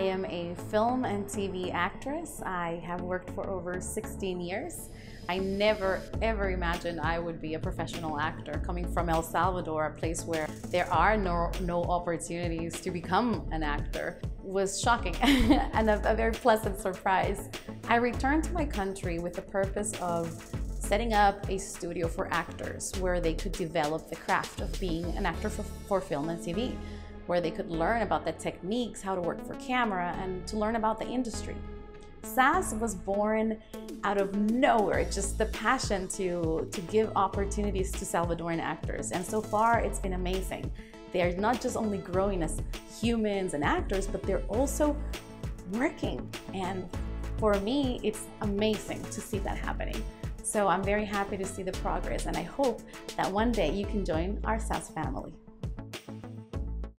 I am a film and TV actress. I have worked for over 16 years. I never ever imagined I would be a professional actor coming from El Salvador, a place where there are no, no opportunities to become an actor was shocking and a, a very pleasant surprise. I returned to my country with the purpose of setting up a studio for actors where they could develop the craft of being an actor for, for film and TV where they could learn about the techniques, how to work for camera, and to learn about the industry. SAS was born out of nowhere, just the passion to, to give opportunities to Salvadoran actors. And so far, it's been amazing. They are not just only growing as humans and actors, but they're also working. And for me, it's amazing to see that happening. So I'm very happy to see the progress, and I hope that one day you can join our SAS family.